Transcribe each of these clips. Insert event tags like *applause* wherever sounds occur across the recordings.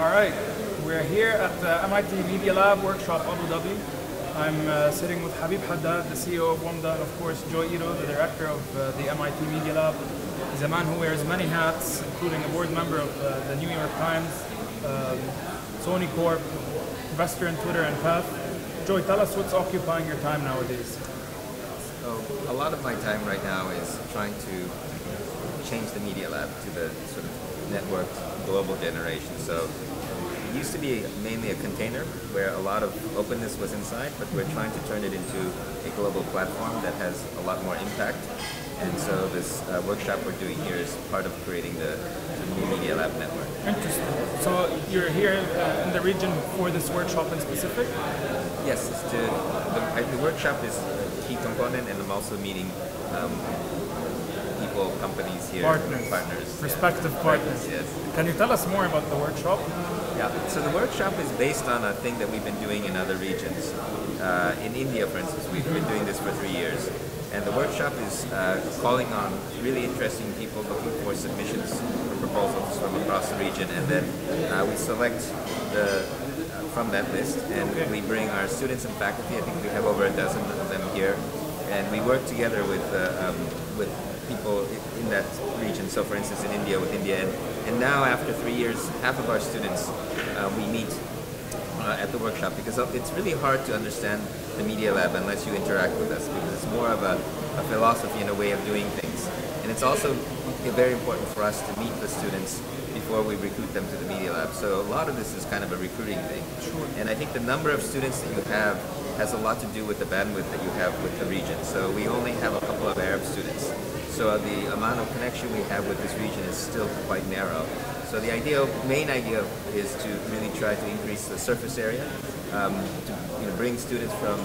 All right, we're here at the MIT Media Lab workshop Abu Dhabi. I'm uh, sitting with Habib Haddad, the CEO of WAMDA, and of course Joi Ito, the director of uh, the MIT Media Lab. He's a man who wears many hats, including a board member of uh, the New York Times, um, Sony Corp, investor in Twitter and Path. Joi, tell us what's occupying your time nowadays. So a lot of my time right now is trying to change the Media Lab to the sort of networked global generation. So it used to be mainly a container where a lot of openness was inside, but we're trying to turn it into a global platform that has a lot more impact. And so this uh, workshop we're doing here is part of creating the, the new Media Lab network. Interesting. So you're here uh, in the region for this workshop in specific? Yes, it's to, the, the workshop is a key component, and I'm also meeting um, people, companies here, Partners. partners, Prospective yeah. partners. Yes. Can you tell us more about the workshop? Yeah. So the workshop is based on a thing that we've been doing in other regions. Uh, in India, for instance, we've been doing this for three years. And the workshop is uh, calling on really interesting people looking for submissions for proposals from across the region. And then uh, we select the uh, from that list and we bring our students and faculty. I think we have over a dozen of them here. And we work together with, uh, um, with people in that region. So for instance, in India with India. And, and now after three years, half of our students, uh, we meet uh, at the workshop because it's really hard to understand the Media Lab unless you interact with us because it's more of a, a philosophy and a way of doing things. And it's also very important for us to meet the students before we recruit them to the Media Lab. So a lot of this is kind of a recruiting thing. Sure. And I think the number of students that you have has a lot to do with the bandwidth that you have with the region. So we only have a couple of Arab students. So the amount of connection we have with this region is still quite narrow. So the idea, main idea is to really try to increase the surface area, um, to you know, bring students from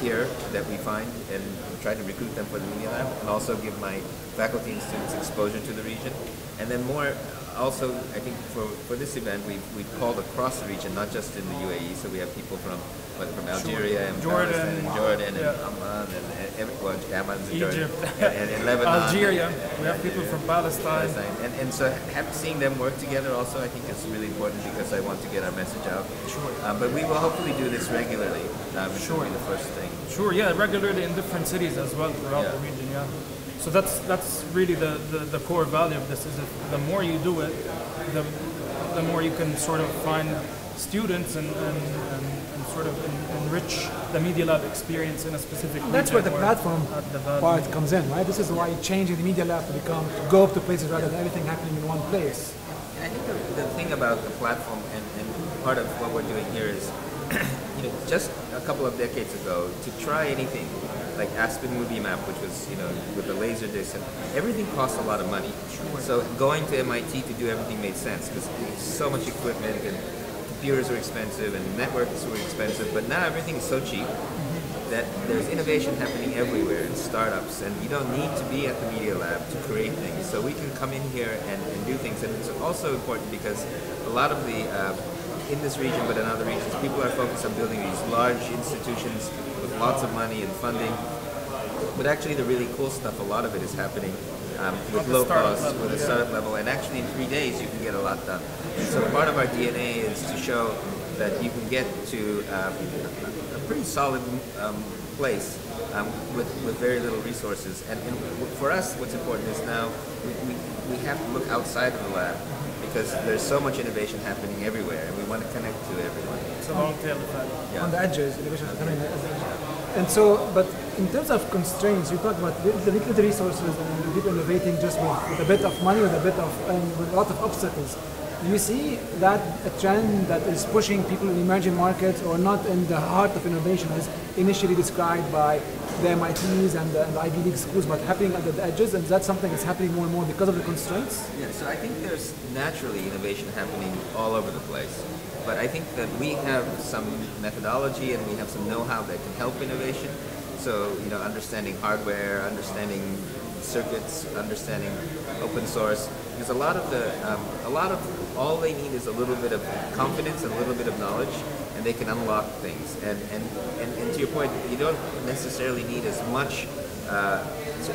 here that we find and try to recruit them for the Media Lab, and also give my faculty and students exposure to the region. And then more, also, I think for, for this event, we've, we've called across the region, not just in the UAE, so we have people from what, from Algeria and Jordan. Palestine and Jordan and Yeah. Amman and, and well, Amman's in Jordan, Egypt. *laughs* and, and Lebanon. Algeria. We have people from Palestine. Palestine. And, and so have, seeing them work together also I think is really important because I want to get our message out. Sure. Um, but we will hopefully do this regularly. Um, Sure. the first thing. Sure, yeah, regularly in different cities as well throughout Yeah. the region, yeah. So that's that's really the, the, the core value of this is that the more you do it, the, the more you can sort of find students and, and, and, and sort of en- enrich the Media Lab experience in a specific That's where the platform the part comes in, right? This is why changing the media lab to become to go up to places rather than everything happening in one place. I think the, the thing about the platform and, and part of what we're doing here is, *clears throat* you know, just a couple of decades ago, to try anything like Aspen Movie Map, which was, you know, with the laser disc, and everything cost a lot of money. So going to MIT to do everything made sense because so much equipment and computers were expensive and networks were expensive, but now everything is so cheap that there's innovation happening everywhere in startups and you don't need to be at the media lab to create things. So we can come in here and, and do things and it's also important because a lot of the uh, in this region but in other regions people are focused on building these large institutions lots of money and funding but actually the really cool stuff a lot of it is happening um, with low startup cost level, with a yeah. startup level and actually in three days you can get a lot done and so part of our DNA is to show that you can get to um, a pretty solid um, place um, with, with very little resources. And, and for us, what's important is now we, we, we have to look outside of the lab because there's so much innovation happening everywhere and we want to connect to everyone. It's a long tail effect. Yeah. on the edges, innovation is coming at the edges. And so, but in terms of constraints, you talk about the, little resources and people innovating just with, with a bit of money, with a bit of, and with a lot of obstacles. Do you see that a trend that is pushing people in emerging markets or not in the heart of innovation as initially described by the MITs and the, and the Ivy League schools, but happening at the edges? And that's something that's happening more and more because of the constraints? Yeah, so I think there's naturally innovation happening all over the place. But I think that we have some methodology and we have some know-how that can help innovation. So, you know, understanding hardware, understanding circuits, understanding open source. Because a lot of the, um, a lot of, all they need is a little bit of confidence and a little bit of knowledge, and they can unlock things. And and, and, and to your point, you don't necessarily need as much uh,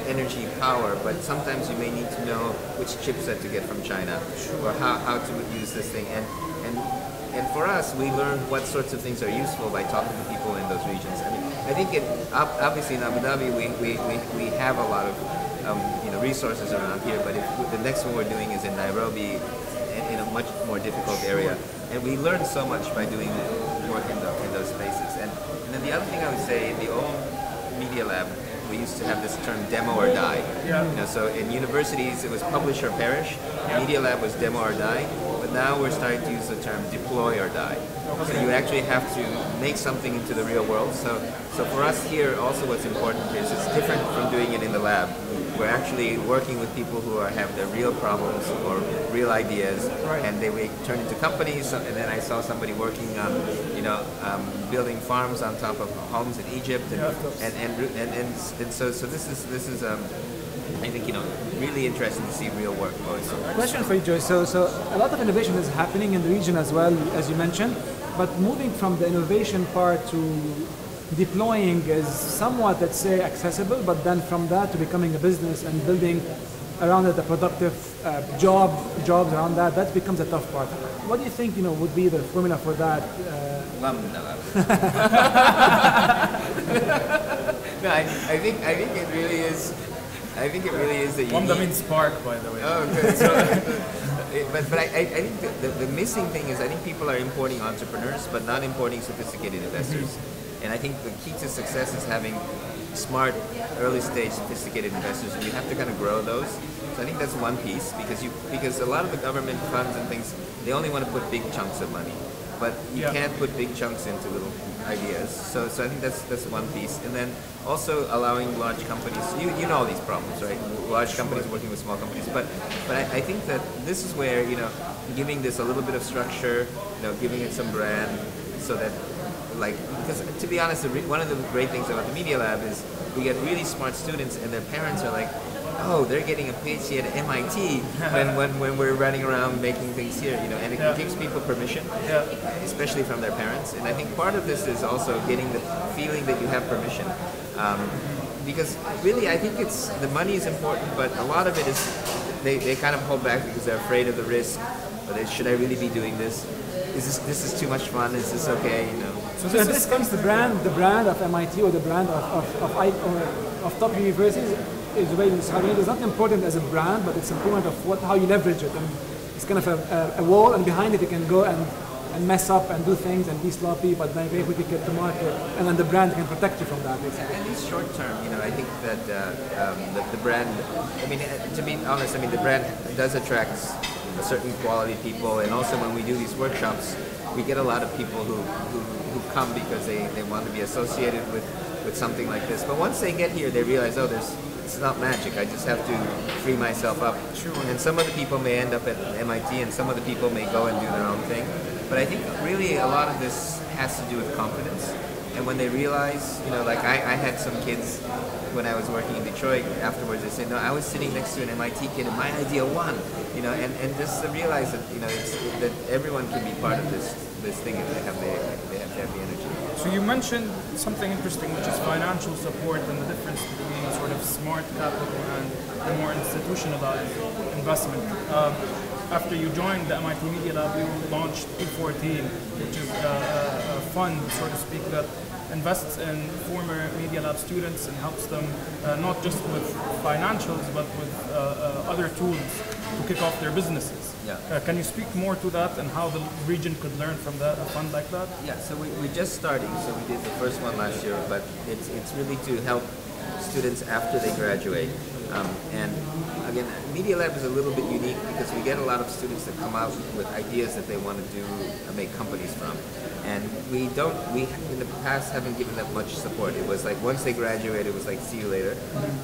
energy power, but sometimes you may need to know which chipset to get from China or how, how to use this thing. And, and, and for us, we learn what sorts of things are useful by talking to people in those regions. I mean, I think it, obviously in Abu Dhabi, we, we, we, we have a lot of um, you know, resources around here, but if, the next one we're doing is in Nairobi, in, in a much more difficult area. And we learn so much by doing work in, the, in those spaces. And, and then the other thing I would say, in the old Media Lab, we used to have this term demo or die. Yeah. You know, so in universities, it was publish or perish. Media Lab was demo or die. But now we're starting to use the term deploy or die. So you actually have to make something into the real world. So, so for us here, also what's important is it's different from doing it in the lab. We're actually working with people who are, have their real problems or real ideas, Right. and they we turn into companies. And then I saw somebody working on, you know, um, building farms on top of homes in Egypt, and Yeah. and, and, and, and, and so so this is this is um, I think you know really interesting to see real work going on. Question for you, Joyce. So, so a lot of innovation is happening in the region as well, as you mentioned. But moving from the innovation part to deploying is somewhat, let's say, accessible. But then from that to becoming a business and building around it a productive uh, job, jobs around that, that becomes a tough part. What do you think, you know, would be the formula for that? Uh, *laughs* no, I, I think I think it really is. I think it really is that you Wamda need- means spark, by the way. Oh, good. So, *laughs* but but I, I I think the, the, the missing thing is I think people are importing entrepreneurs, but not importing sophisticated investors. And I think the key to success is having smart, early stage, sophisticated investors, and you have to kind of grow those. So I think that's one piece because you because a lot of the government funds and things they only want to put big chunks of money, but you Yeah. can't put big chunks into little ideas. So so I think that's that's one piece, and then also allowing large companies. You you know these problems, right? Large companies working with small companies, but but I, I think that this is where you know giving this a little bit of structure, you know, giving it some brand, so that like because to be honest, the re- one of the great things about the Media Lab is we get really smart students, and their parents are like. Oh, they're getting a PhD at MIT *laughs* when, when, when we're running around making things here, you know, and it Yeah. gives people permission Yeah. especially from their parents. And I think part of this is also getting the feeling that you have permission. Um, because really, I think it's the money is important, but a lot of it is they, they kind of hold back because they're afraid of the risk. Or they, should I really be doing this? Is this this is too much fun? Is this okay? You know. So this this is the brand, the brand of MIT or the brand of, of, of, of top universities is describe it. It's not important as a brand, but it's important of what, how you leverage it. And it's kind of a, a, a wall, and behind it you can go and, and mess up and do things and be sloppy, but then very quickly get to market, and then the brand can protect you from that. basically. At least short term, you know, I think that uh, um, the, the brand. I mean, uh, to be honest, I mean the brand does attract certain quality people, and also when we do these workshops, we get a lot of people who, who come because they, they want to be associated with with something like this. But once they get here, they realize, oh, there's it's not magic. I just have to free myself up. Sure. And some of the people may end up at MIT, and some of the people may go and do their own thing. But I think really a lot of this has to do with confidence. And when they realize, you know, like I, I had some kids when I was working in Detroit afterwards, they said, no, I was sitting next to an MIT kid and my idea won, you know, and, and just to realize that, you know, it's, that everyone can be part of this, this thing the energy. So you mentioned something interesting, which is financial support and the difference between sort of smart capital and the more institutionalized investment. Um, after you joined the MIT Media Lab, you launched E14, which is a, a, a fund, so to speak, that invests in former Media Lab students and helps them uh, not just with financials, but with uh, uh, other tools to kick off their businesses. Yeah. Uh, can you speak more to that and how the region could learn from that, a fund like that? Yeah, so we, we're just starting. So we did the first one last year, but it's, it's really to help students after they graduate. Um, and again, Media Lab is a little bit unique because we get a lot of students that come out with ideas that they want to do and make companies from. And we don't, we in the past haven't given them much support. It was like once they graduate, it was like see you later,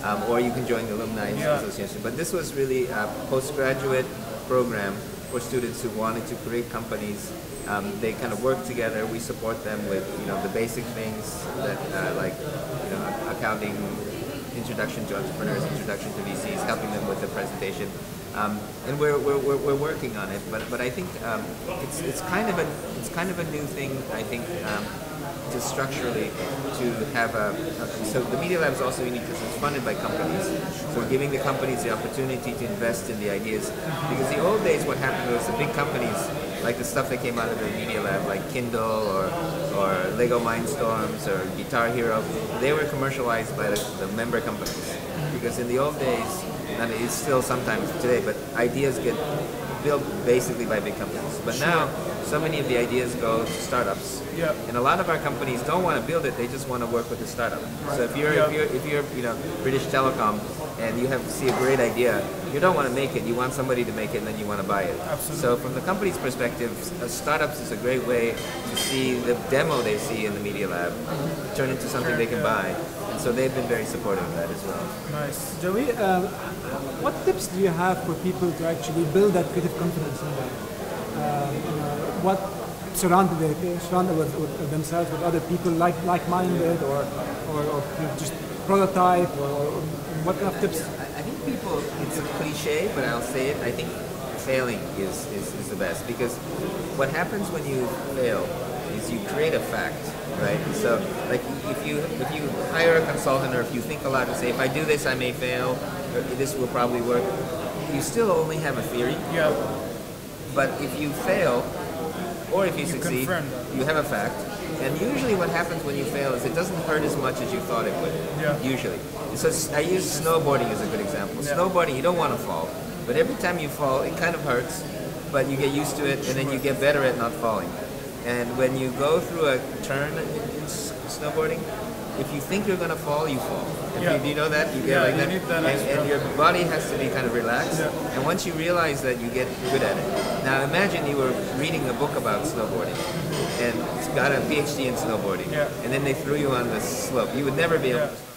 um, or you can join the alumni Yeah. association. But this was really a postgraduate program for students who wanted to create companies. Um, they kind of work together. We support them with you know the basic things that uh, like you know accounting, introduction to entrepreneurs, introduction to VCs, helping them with the presentation. Um, and we're, we're, we're, working on it, but, but I think um, it's, it's kind of a it's kind of a new thing. I think um, to structurally to have a, a so the Media Lab is also unique because it's funded by companies. So giving the companies the opportunity to invest in the ideas. Because the old days, what happened was the big companies, like the stuff that came out of the Media Lab, like Kindle or or Lego Mindstorms or Guitar Hero, they were commercialized by the, the member companies. Because in the old days, and it's still sometimes today, but ideas get built basically by big companies. But now, so many of the ideas go to startups. Yeah. And a lot of our companies don't want to build it; they just want to work with the startup. So if you're if you're if you're you know British Telecom and you have see a great idea, you don't want to make it. You want somebody to make it, and then you want to buy it. Absolutely. So from the company's perspective, uh, startups is a great way to see the demo they see in the Media Lab turn into something they can Yeah. buy. And so they've been very supportive of that as well. Nice. Joey, uh, what tips do you have for people to actually build that creative confidence in them? Um, you know, what surround they surround with, with themselves with other people like like-minded or or, or just prototype or, or what kind of tips? I I think people, it's a cliche, but I'll say it. I think failing is, is, is the best because what happens when you fail is you create a fact, right? So, like if you if you hire a consultant or if you think a lot and say, if I do this, I may fail, or this will probably work, you still only have a theory. Yeah. But if you fail, or if you, You succeed, you have a fact. And usually what happens when you fail is it doesn't hurt as much as you thought it would. Yeah. Usually. So I use snowboarding as a good example. Yeah. Snowboarding, you don't want to fall. But every time you fall, it kind of hurts. But you get used to it and then you get better at not falling. And when you go through a turn in in snowboarding, if you think you're going to fall, you fall. If Yeah. you, do you know that? You get Yeah, like you that. need that and, and your body has to be kind of relaxed. Yeah. And once you realize that, you get good at it. Now imagine you were reading a book about snowboarding and got a PhD in snowboarding, Yeah. and then they threw you on the slope. You would never be able to